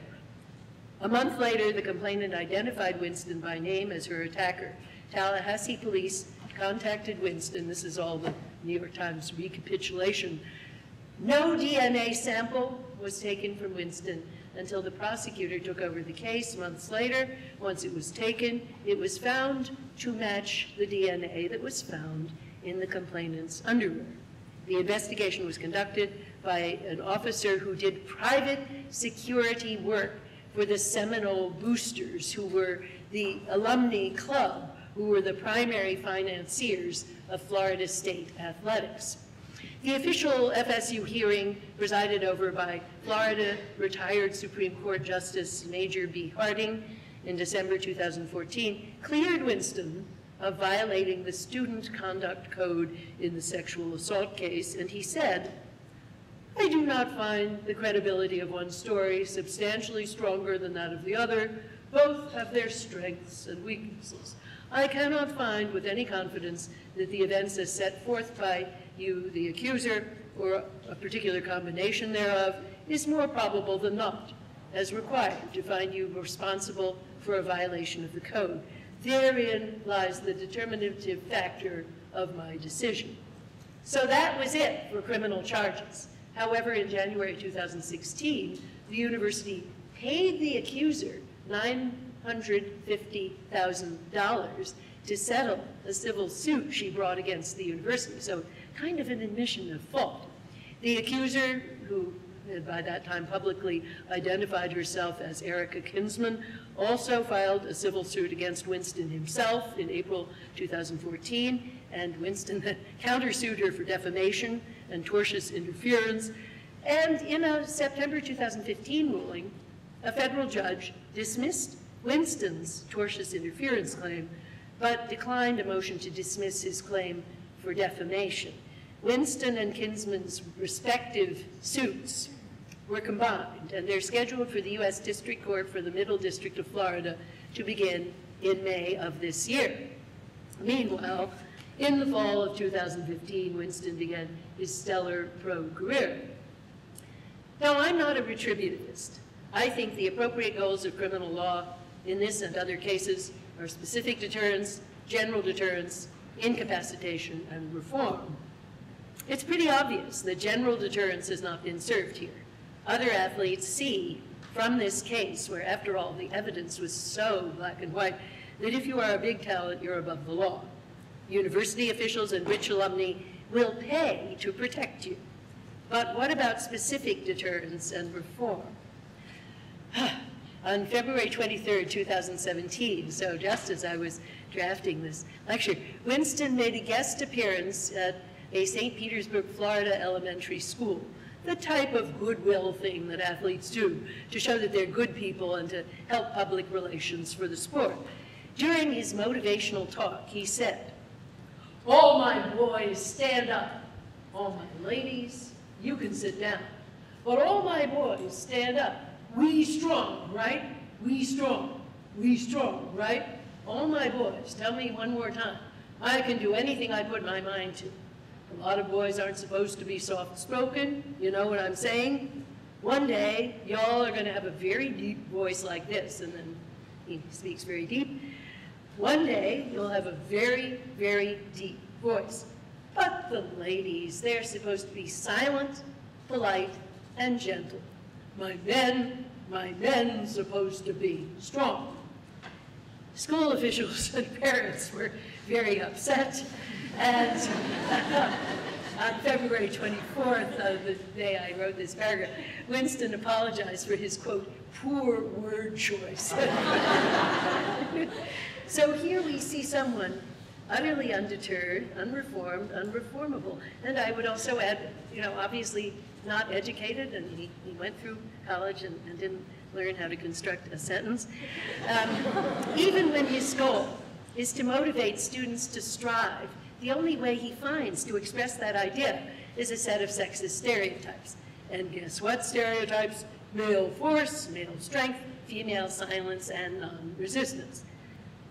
[SPEAKER 1] A month later, the complainant identified Winston by name as her attacker. Tallahassee police contacted Winston. This is all the New York Times recapitulation. No DNA sample was taken from Winston until the prosecutor took over the case months later. Once it was taken, it was found to match the DNA that was found in the complainant's underwear. The investigation was conducted by an officer who did private security work for the Seminole Boosters, who were the alumni club, who were the primary financiers of Florida State athletics. The official FSU hearing, presided over by Florida retired Supreme Court Justice Major B. Harding in December 2014, cleared Winston of violating the student conduct code in the sexual assault case, and he said, I do not find the credibility of one story substantially stronger than that of the other. Both have their strengths and weaknesses. I cannot find with any confidence that the events as set forth by you, the accuser, or a particular combination thereof, is more probable than not, as required to find you responsible for a violation of the code. Therein lies the determinative factor of my decision. So that was it for criminal charges. However, in January 2016, the university paid the accuser $950,000 to settle a civil suit she brought against the university. So kind of an admission of fault. The accuser, who had by that time publicly identified herself as Erica Kinsman, also filed a civil suit against Winston himself in April 2014, and Winston countersued her for defamation and tortious interference. And in a September 2015 ruling, a federal judge dismissed Winston's tortious interference claim, but declined a motion to dismiss his claim for defamation. Winston and Kinsman's respective suits were combined, and they're scheduled for the U.S. District Court for the Middle District of Florida to begin in May of this year. Meanwhile, in the fall of 2015, Winston began his stellar pro career. Now, I'm not a retributivist. I think the appropriate goals of criminal law in this and other cases are specific deterrence, general deterrence, incapacitation, and reform. It's pretty obvious that general deterrence has not been served here. Other athletes see from this case, where after all the evidence was so black and white, that if you are a big talent, you're above the law. University officials and rich alumni will pay to protect you. But what about specific deterrence and reform? On February 23, 2017, so just as I was drafting this lecture, Winston made a guest appearance at a St. Petersburg, Florida elementary school. The type of goodwill thing that athletes do to show that they're good people and to help public relations for the sport. During his motivational talk, he said, all my boys stand up. All my ladies, you can sit down. But all my boys stand up. We strong, right? We strong. We strong, right? All my boys, tell me one more time. I can do anything I put my mind to. A lot of boys aren't supposed to be soft-spoken. You know what I'm saying? One day, y'all are going to have a very deep voice like this. And then he speaks very deep. One day, you'll have a very, very deep voice. But the ladies, they're supposed to be silent, polite, and gentle. My men, my men supposed to be strong. School officials and parents were very upset. And on February 24th, uh, the day I wrote this paragraph, Winston apologized for his, quote, poor word choice. so here we see someone utterly undeterred, unreformed, unreformable. And I would also add, you know, obviously not educated, and he, he went through college and, and didn't learn how to construct a sentence. Um, even when his goal is to motivate students to strive, the only way he finds to express that idea is a set of sexist stereotypes. And guess what stereotypes? Male force, male strength, female silence, and um, non-resistance.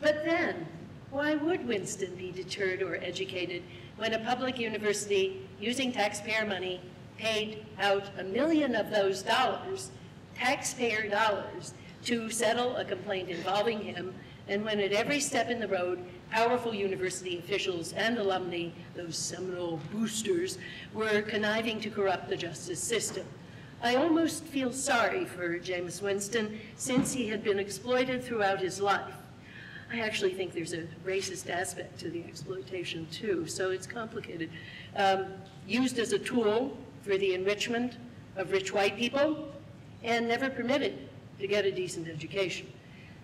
[SPEAKER 1] But then, why would Winston be deterred or educated when a public university, using taxpayer money, paid out a million of those dollars, taxpayer dollars, to settle a complaint involving him, and when at every step in the road, powerful university officials and alumni, those Seminole boosters, were conniving to corrupt the justice system. I almost feel sorry for Jameis Winston since he had been exploited throughout his life. I actually think there's a racist aspect to the exploitation too, so it's complicated. Um, used as a tool for the enrichment of rich white people and never permitted to get a decent education.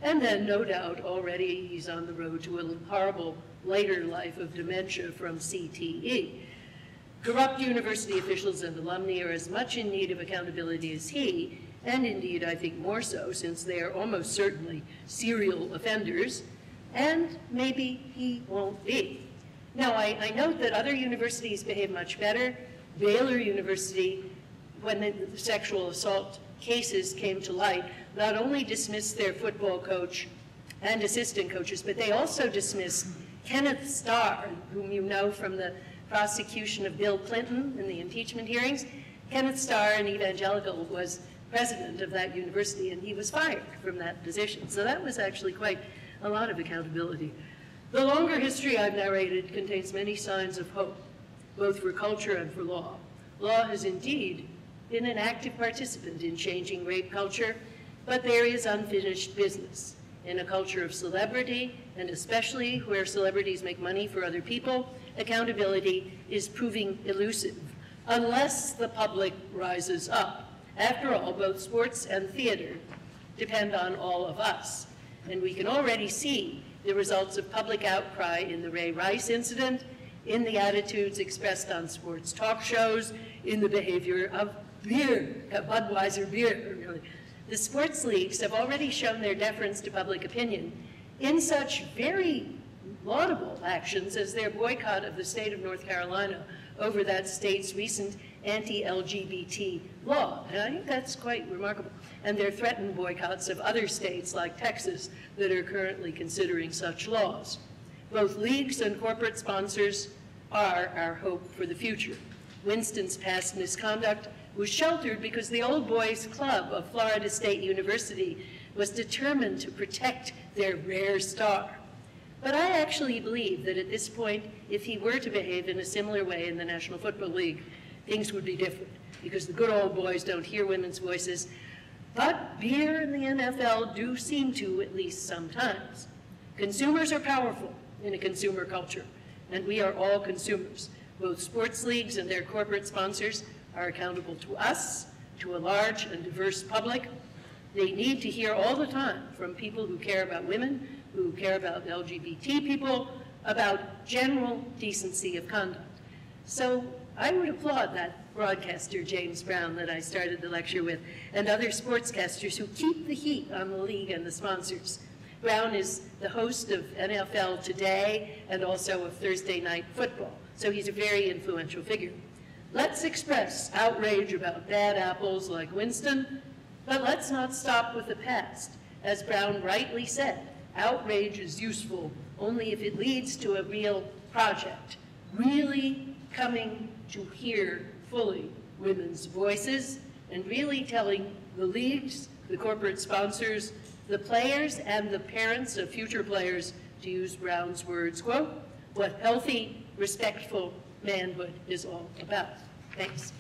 [SPEAKER 1] And then, no doubt, already he's on the road to a horrible later life of dementia from CTE. Corrupt university officials and alumni are as much in need of accountability as he, and indeed I think more so since they are almost certainly serial offenders and maybe he won't be. Now, I, I note that other universities behave much better. Baylor University, when the sexual assault cases came to light, not only dismissed their football coach and assistant coaches, but they also dismissed Kenneth Starr, whom you know from the prosecution of Bill Clinton in the impeachment hearings. Kenneth Starr, an evangelical, was president of that university, and he was fired from that position. So that was actually quite a lot of accountability. The longer history I've narrated contains many signs of hope, both for culture and for law. Law has indeed been an active participant in changing rape culture, but there is unfinished business. In a culture of celebrity, and especially where celebrities make money for other people, accountability is proving elusive, unless the public rises up. After all, both sports and theater depend on all of us. And we can already see the results of public outcry in the Ray Rice incident, in the attitudes expressed on sports talk shows, in the behavior of beer, Budweiser beer. really. The sports leagues have already shown their deference to public opinion in such very laudable actions as their boycott of the state of North Carolina over that state's recent anti-LGBT law. And I think that's quite remarkable. And their threatened boycotts of other states like Texas that are currently considering such laws. Both leagues and corporate sponsors are our hope for the future. Winston's past misconduct was sheltered because the Old Boys Club of Florida State University was determined to protect their rare star. But I actually believe that at this point, if he were to behave in a similar way in the National Football League, things would be different because the good old boys don't hear women's voices. But beer and the NFL do seem to, at least sometimes. Consumers are powerful in a consumer culture, and we are all consumers. Both sports leagues and their corporate sponsors are accountable to us, to a large and diverse public. They need to hear all the time from people who care about women, who care about LGBT people, about general decency of conduct. So I would applaud that broadcaster, James Brown, that I started the lecture with, and other sportscasters who keep the heat on the league and the sponsors. Brown is the host of NFL Today and also of Thursday Night Football, so he's a very influential figure. Let's express outrage about bad apples like Winston, but let's not stop with the past. As Brown rightly said, outrage is useful only if it leads to a real project, really coming to hear fully women's voices and really telling the leagues, the corporate sponsors, the players and the parents of future players, to use Brown's words, quote, what healthy, respectful manhood is all about. Thanks.